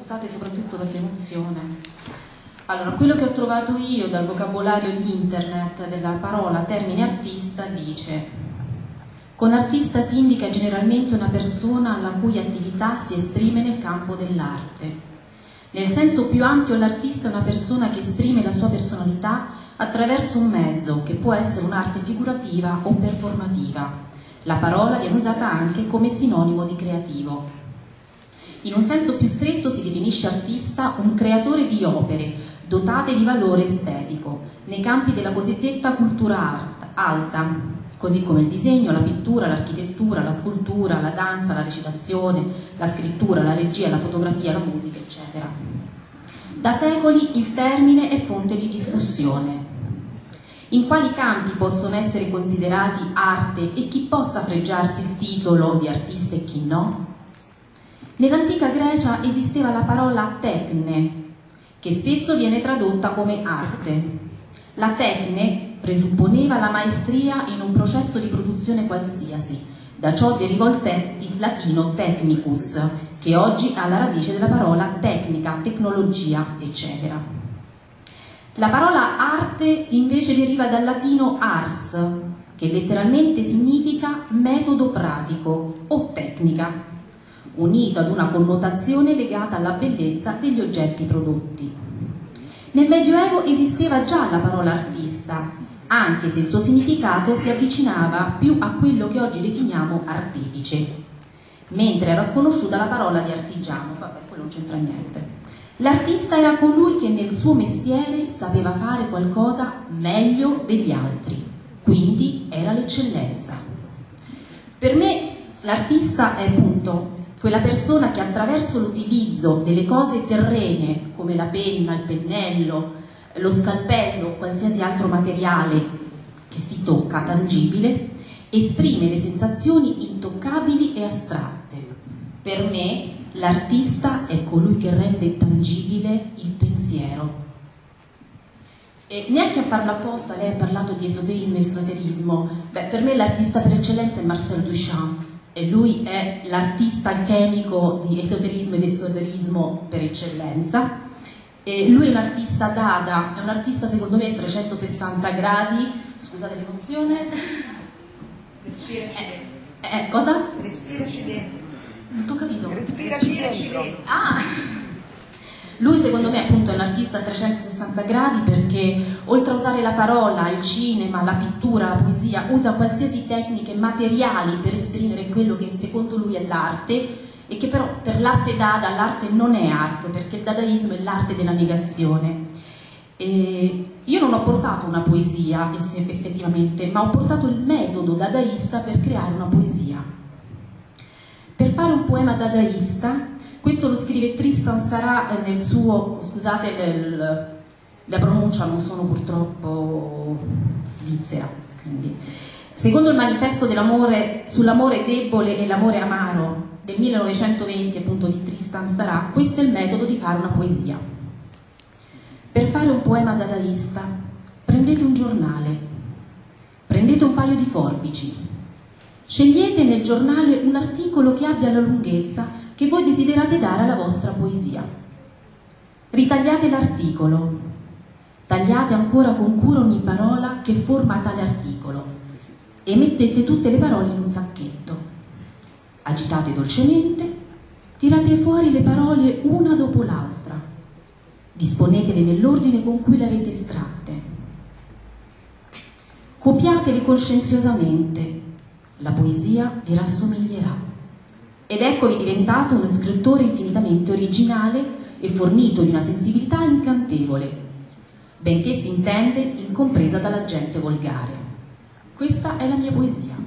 scusate soprattutto per l'emozione. Allora, quello che ho trovato io dal vocabolario di internet della parola termine artista dice con artista si indica generalmente una persona la cui attività si esprime nel campo dell'arte. Nel senso più ampio l'artista è una persona che esprime la sua personalità attraverso un mezzo che può essere un'arte figurativa o performativa. La parola viene usata anche come sinonimo di creativo. In un senso più stretto si definisce artista un creatore di opere dotate di valore estetico nei campi della cosiddetta cultura alta, così come il disegno, la pittura, l'architettura, la scultura, la danza, la recitazione, la scrittura, la regia, la fotografia, la musica, eccetera. Da secoli il termine è fonte di discussione. In quali campi possono essere considerati arte e chi possa fregiarsi il titolo di artista e chi no? Nell'antica Grecia esisteva la parola tecne, che spesso viene tradotta come arte. La tecne presupponeva la maestria in un processo di produzione qualsiasi. Da ciò derivò il, te il latino technicus, che oggi ha la radice della parola tecnica, tecnologia, eccetera. La parola arte invece deriva dal latino ars, che letteralmente significa metodo pratico o tecnica, unito ad una connotazione legata alla bellezza degli oggetti prodotti. Nel Medioevo esisteva già la parola artista, anche se il suo significato si avvicinava più a quello che oggi definiamo artefice, mentre era sconosciuta la parola di artigiano, vabbè, quello non c'entra niente. L'artista era colui che nel suo mestiere sapeva fare qualcosa meglio degli altri, quindi era l'eccellenza. Per me l'artista è appunto quella persona che attraverso l'utilizzo delle cose terrene come la penna, il pennello, lo scalpello o qualsiasi altro materiale che si tocca, tangibile, esprime le sensazioni intoccabili e astratte. Per me l'artista è colui che rende tangibile il pensiero. E neanche a farlo apposta lei ha parlato di esoterismo e esoterismo. Beh, per me l'artista per eccellenza è Marcel Duchamp e lui è l'artista alchemico di esoterismo ed esoterismo per eccellenza e lui è un artista dada, è un artista secondo me 360 gradi, scusate l'emozione. Respiraci eh, eh, cosa? Respiraci dentro. Non ho capito. Respiraci dentro. Ah! Lui secondo me appunto è un artista a 360 gradi perché oltre a usare la parola, il cinema, la pittura, la poesia, usa qualsiasi tecniche materiali per esprimere quello che secondo lui è l'arte e che però per l'arte dada l'arte non è arte, perché il dadaismo è l'arte della negazione. E io non ho portato una poesia effettivamente, ma ho portato il metodo dadaista per creare una poesia. Per fare un poema dadaista, questo lo scrive Tristan Sarà nel suo, scusate nel, la pronuncia non sono purtroppo svizzera, quindi. Secondo il manifesto sull'amore debole e l'amore amaro del 1920 appunto di Tristan Sarà, questo è il metodo di fare una poesia. Per fare un poema dadaista prendete un giornale, prendete un paio di forbici, scegliete nel giornale un articolo che abbia la lunghezza che voi desiderate dare alla vostra poesia. Ritagliate l'articolo, tagliate ancora con cura ogni parola che forma tale articolo. E mettete tutte le parole in un sacchetto. Agitate dolcemente, tirate fuori le parole una dopo l'altra, disponetele nell'ordine con cui le avete estratte, copiatele coscienziosamente, la poesia vi rassomiglierà. Ed eccovi diventato uno scrittore infinitamente originale e fornito di una sensibilità incantevole, benché si intende incompresa dalla gente volgare. Questa è la mia poesia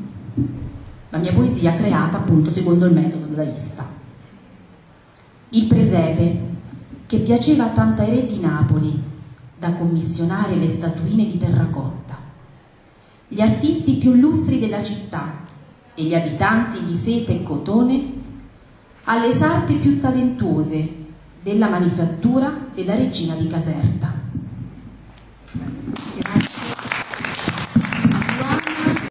la mia poesia creata appunto secondo il metodo dadaista. Il presepe, che piaceva a tanta re di Napoli, da commissionare le statuine di terracotta, gli artisti più lustri della città e gli abitanti di sete e cotone, alle sarte più talentuose della manifattura della regina di Caserta.